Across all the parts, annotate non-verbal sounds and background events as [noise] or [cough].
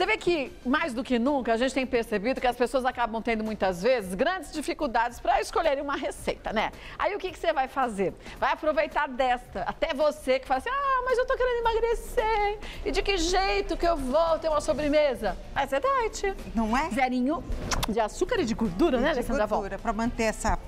Você vê que, mais do que nunca, a gente tem percebido que as pessoas acabam tendo muitas vezes grandes dificuldades para escolherem uma receita, né? Aí o que, que você vai fazer? Vai aproveitar desta, até você que fala assim, ah, mas eu tô querendo emagrecer, e de que jeito que eu vou ter uma sobremesa? Vai ser diet. Não é? Zerinho de açúcar e de gordura, né, de Alessandra Vol? gordura, para manter essa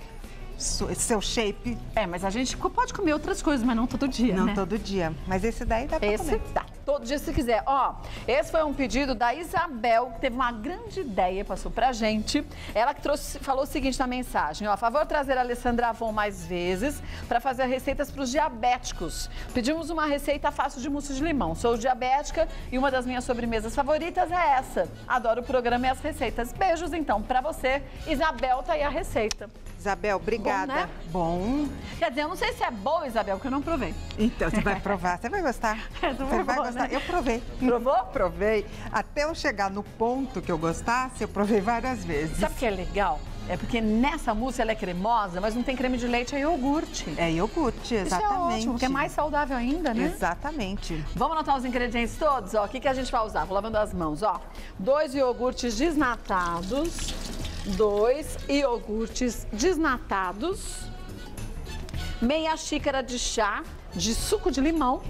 seu shape. É, mas a gente pode comer outras coisas, mas não todo dia, Não né? todo dia. Mas esse daí dá pra Esse comer. dá. Todo dia se quiser. Ó, esse foi um pedido da Isabel, que teve uma grande ideia, passou pra gente. Ela que trouxe, falou o seguinte na mensagem, ó, a favor trazer a Alessandra Avon mais vezes para fazer receitas para os diabéticos. Pedimos uma receita fácil de mousse de limão. Sou diabética e uma das minhas sobremesas favoritas é essa. Adoro o programa e as receitas. Beijos então pra você. Isabel tá aí a receita. Isabel, obrigada. né? Bom. Quer dizer, eu não sei se é boa, Isabel, porque eu não provei. Então, você vai [laughs] provar. Você vai gostar. [laughs] É, você vai né? gostar. Eu provei. Provou? [laughs] Provei. Até eu chegar no ponto que eu gostasse, eu provei várias vezes. Sabe o que é legal? É porque nessa mousse ela é cremosa, mas não tem creme de leite, é iogurte. É iogurte, Isso é exatamente. ótimo, porque é mais saudável ainda, né? Exatamente. Vamos anotar os ingredientes todos? Ó, o que, que a gente vai usar? Vou lavando as mãos, ó. Dois iogurtes desnatados. Dois iogurtes desnatados. Meia xícara de chá de suco de limão.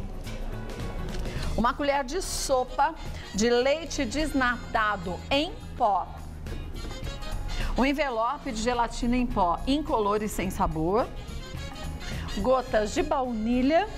Uma colher de sopa de leite desnatado em pó. Um envelope de gelatina em pó incolor e sem sabor. Gotas de baunilha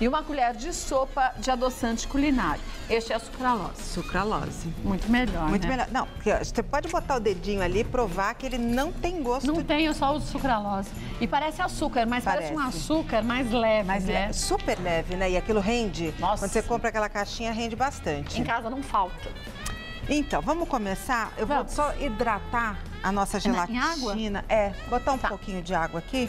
e uma colher de sopa de adoçante culinário. Este é a sucralose. Sucralose. Muito melhor, Muito né? melhor. Não, porque ó, você pode botar o dedinho ali e provar que ele não tem gosto Não tem, eu só uso sucralose. E parece açúcar, mas parece, um Parece. açúcar mais leve, Mas né? é super leve, né? E aquilo rende. Nossa. Quando você compra aquela caixinha, rende bastante. Em casa não falta. Então, vamos começar? Eu Vamos. vou só hidratar a nossa na- em gelatina. água? É, botar um Tá. pouquinho de água aqui.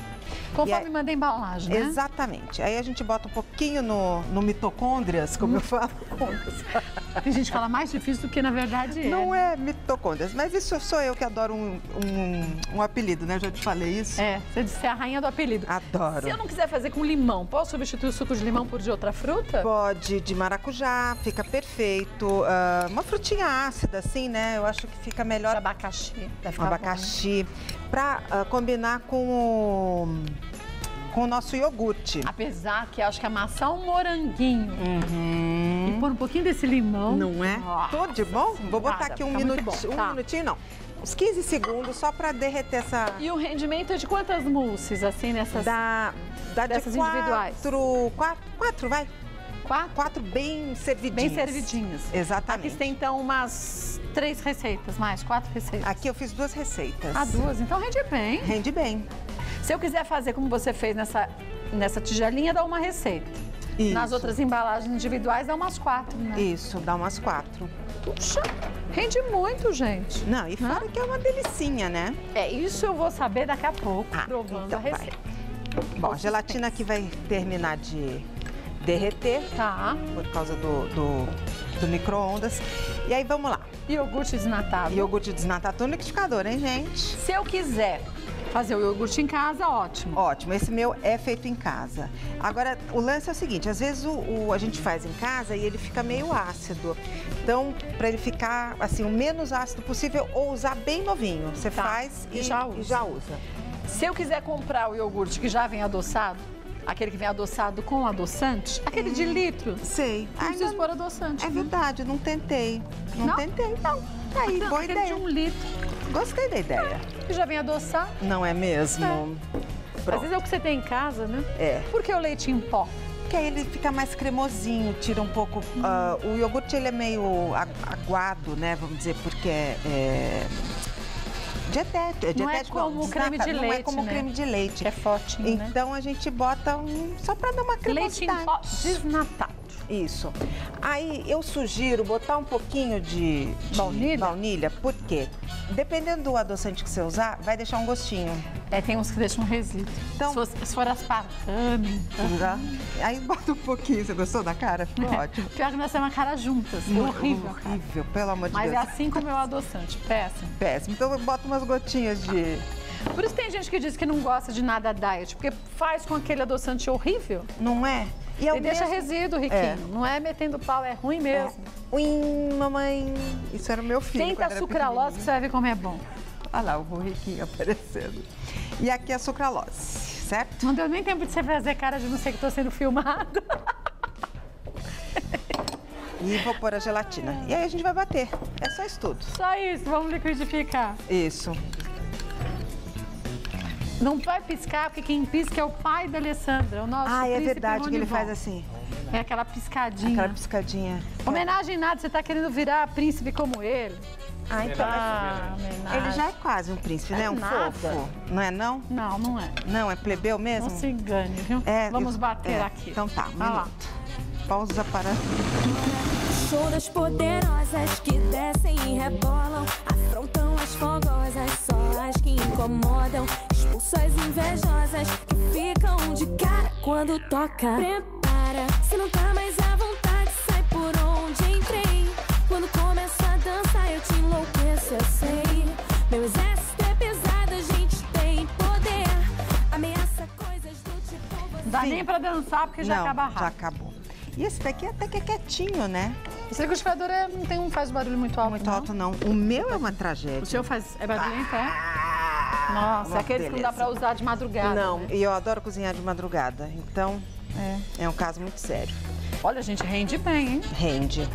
Conforme aí- manda a embalagem, né? Exatamente. Aí a gente bota um pouquinho no, no mitocôndrias, como eu falo. [laughs] Tem gente que fala mais difícil do que na verdade é. Não é mitocôndrias, mas isso sou eu que adoro um, um, um apelido, né? Já te falei isso. É, você disse é a rainha do apelido. Adoro. Se eu não quiser fazer com limão, posso substituir o suco de limão por de outra fruta? Pode de maracujá, fica perfeito. Ah, uma frutinha ácida, assim, né? Eu acho que fica De melhor. abacaxi. Deve Um ficar bom, né? abacaxi. Pra ah, combinar com o, com o nosso iogurte. Apesar que acho que a maçã é um moranguinho. Uhum. E pôr um pouquinho desse limão. Não é? Nossa Tudo de bom? Vou botar Senhora, aqui um, fica muito minuti- bom. um Tá. minutinho, não. Uns 15 segundos só pra derreter essa. E o rendimento é de quantas mousses, assim, nessas da de Dessas individuais. quatro, quatro, quatro, vai. quatro? Quatro bem servidinhas. Bem servidinhas. Exatamente. Aqui tem, então, umas três receitas, mais quatro receitas. Aqui eu fiz duas receitas. Ah, duas. Então rende bem. Rende bem. Se eu quiser fazer como você fez nessa, nessa tigelinha, dá uma receita. Isso. Nas outras embalagens individuais, dá umas quatro, né? Isso, dá umas quatro. Puxa, rende muito, gente. Não, e fora que é uma delicinha, né? É, isso eu vou saber daqui a pouco, Ah, provando então a vai. receita. Bom, a gelatina aqui vai terminar de derreter Tá. por causa do, do, do micro-ondas. E aí, vamos lá. Iogurte desnatado. Iogurte desnatado no liquidificador, hein, gente? Se eu quiser fazer o iogurte em casa, ótimo. Ótimo, esse meu é feito em casa. Agora, o lance é o seguinte, às vezes o, o- a gente faz em casa e ele fica meio ácido. Então, para ele ficar assim o menos ácido possível ou usar bem novinho, você Tá, faz e e, já e usa. já usa. Se eu quiser comprar o iogurte que já vem adoçado, aquele que vem adoçado com adoçante, aquele de litro, Sei. não precisa não- pôr adoçante. é né? verdade, não tentei. Não, Não? tentei. Não. Aí, Então, boa ideia. de um litro, Gostei da ideia. que já vem adoçado. Não é mesmo? Às Pronto. vezes é o que você tem em casa, né? É. Por que o leite em pó? Porque aí ele fica mais cremosinho, tira um pouco. ah, o iogurte ele é meio agu- aguado, né? Vamos dizer, porque é. é dietético, é Não é dietético, como creme de Não é leite, como né? creme de leite. É fortinho, né? Então a gente bota um. Só pra dar uma Leite em cremosidade. pó desnatado. Isso. Aí eu sugiro botar um pouquinho de, de Baunilha? baunilha, porque dependendo do adoçante que você usar, vai deixar um gostinho. É, tem uns que deixam resíduo. Então- se, for, se for aspartame. Tá? Aí bota um pouquinho. Você gostou da cara? Ficou ótimo. Pior que nós temos uma cara juntas. horrível. cara. Horrível, pelo amor de Mas é Deus. assim como é o adoçante. Péssimo. Péssimo. Então bota umas gotinhas de. Por isso tem gente que diz que não gosta de nada diet, porque faz com aquele adoçante horrível Não é? E é e o deixa mesmo- resíduo, Riquinho. Não é metendo pau, é ruim mesmo. Em mamãe. Isso era o meu filho. Tenta era sucralose que você vai ver como é bom. Olha lá, o riquinho aparecendo. E aqui é a sucralose, certo? Não deu nem tempo de você fazer cara de não sei que tô sendo filmado. E vou pôr a gelatina. E aí a gente vai bater. É só isso tudo. Só isso, vamos liquidificar. Isso. Não vai piscar, porque quem pisca é o pai da Alessandra, o nosso Ah, é verdade que ele faz assim. É aquela piscadinha. Aquela piscadinha. Homenagem nada, você tá querendo virar príncipe como ele. Ah, então. Ah. Ele já é quase um príncipe, né? É Um nada. fofo. Não é não? Não, não é. Não, é plebeu mesmo? Não se engane, viu? É, Vamos bater é. aqui. Então tá, um Vai lá. Pausa para... Show das poderosas que descem e rebolam. Afrontam as fogosas, só as que incomodam. Expulsam as invejosas que ficam de cara quando toca. Prepara, se não tá mais à vontade, sai por onde entrei. Quando começa a dançar, eu te enlouqueço, eu sei. Meu exército é pesado, a gente tem poder. Ameaça coisas do tipo. você- Não dá nem pra dançar, porque já não, acaba já rápido. acabou. E esse daqui até que é quietinho, né? Esse liquidificador é, não, tem, não faz barulho muito alto, Muito não. alto não. O meu é uma tragédia. O seu faz... É barulhento, é? Nossa, aqueles que não dá beleza. pra usar de madrugada. Não, né? e eu adoro cozinhar de madrugada. Então, É. é um caso muito sério. Olha, gente, rende bem, hein? Rende.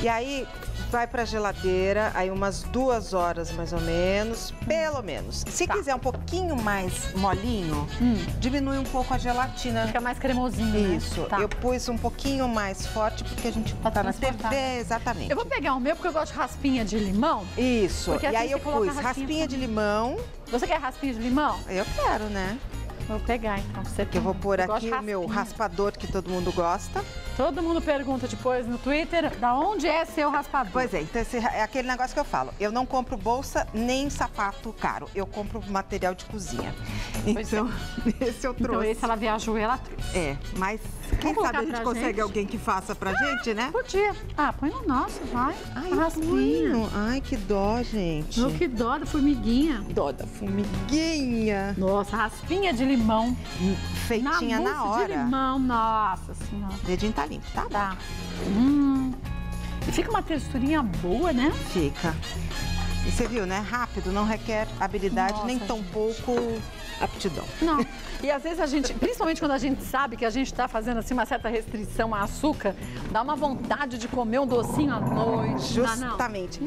E aí, vai pra geladeira, aí umas duas horas mais ou menos, pelo menos. Se Tá. quiser um pouquinho mais molinho, Hum. diminui um pouco a gelatina. Fica mais cremosinho, né? Isso. Tá. Eu pus um pouquinho mais forte porque a gente Pra tá na. TV, exatamente. Eu vou pegar o meu porque eu gosto de raspinha de limão. Isso. Porque e assim aí você eu pus a raspinha raspinha de limão. Você quer raspinha de limão? Eu quero, né? Vou pegar então. Você Que eu vou pôr aqui o meu raspador que todo mundo gosta. Todo mundo pergunta depois no Twitter da onde é seu raspador. Pois é, então esse é aquele negócio que eu falo. Eu não compro bolsa nem sapato caro. Eu compro material de cozinha. Pois Então, [laughs] esse eu Então trouxe. esse ela viajou e ela trouxe. É, mas quem sabe a gente consegue gente? alguém que faça pra gente, né? Podia. Ah, põe no nosso, vai. Ai, A raspinha. punho. Ai, que dó, gente. No que dó da formiguinha. dó da formiguinha. Nossa, raspinha de limão. Feitinha na, na, hora. de limão, nossa senhora. Dedinho tá limpo, tá? Tá. Hum. E fica uma texturinha boa, né? Fica. E você viu, né? Rápido, não requer habilidade, Nossa, nem gente. tão pouco aptidão. Não. [laughs] E às vezes a gente, principalmente quando a gente sabe que a gente está fazendo assim uma certa restrição a açúcar, dá uma vontade de comer um docinho à noite. Justamente.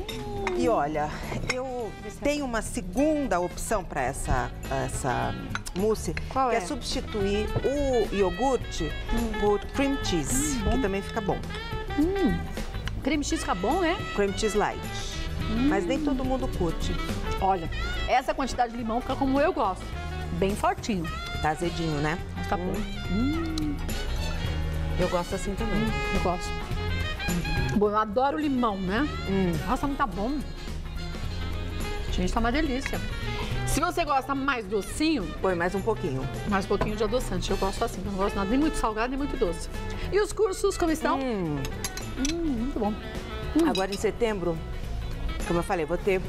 E olha, eu tenho uma segunda opção para essa, essa mousse, Qual que é? é? substituir o iogurte por cream cheese, que também fica bom. Creme X fica bom, né? Cream cheese light. Mas nem todo mundo curte. Olha, essa quantidade de limão fica como eu gosto. Bem fortinho. Tá azedinho, né? Tá bom. Eu gosto assim também. Eu gosto. Bom, eu adoro limão, né? Hum. Nossa, muito bom. Gente, tá uma delícia. Se você gosta mais docinho, Põe mais um pouquinho. mais um pouquinho de adoçante. Eu gosto assim, eu não gosto nada nem muito salgado, nem muito doce. E os cursos, como estão? Hum. Hum, muito bom. Agora em setembro, como eu falei, vou ter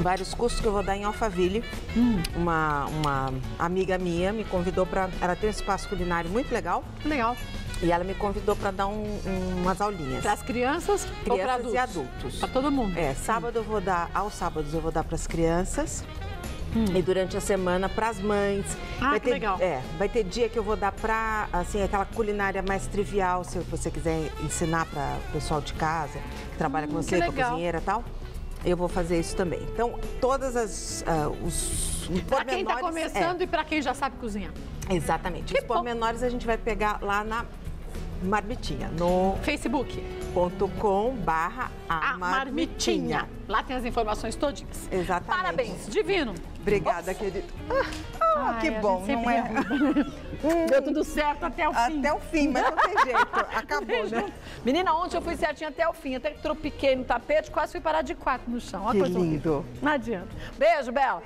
vários cursos que eu vou dar em Alphaville. Hum. Uma, uma amiga minha me convidou para. Ela tem um espaço culinário muito legal Legal. e ela me convidou para dar um- um- umas aulinhas. Para as crianças, ou para Crianças adultos? e adultos. Para todo mundo. É, sábado eu vou dar, aos sábados eu vou dar para as crianças. E durante a semana para as mães. Hum. Ah, que ter, legal. É, vai ter dia que eu vou dar para assim aquela culinária mais trivial, se você quiser ensinar para o pessoal de casa que trabalha com Hum, que você, com a cozinheira e tal. Eu vou fazer isso também. Então, todas as ah, os Para quem está pormenores- começando e para quem já sabe cozinhar. é, exatamente. Que Os bom. pormenores a gente vai pegar lá na marmitinha, no Facebook. Ponto com barra A Marmitinha. Lá tem as informações todinhas. Exatamente. Parabéns, divino. Obrigada, querido. Ah, Ai, que bom, não é? derruba. Deu tudo certo até o fim. Até o fim, mas não tem jeito. [laughs] Acabou, né? Menina, ontem eu fui certinho até o fim. Até que tropiquei no tapete, quase fui parar de quatro no chão. Olha Que coisa horrível. lindo. Não adianta. Beijo, Bela.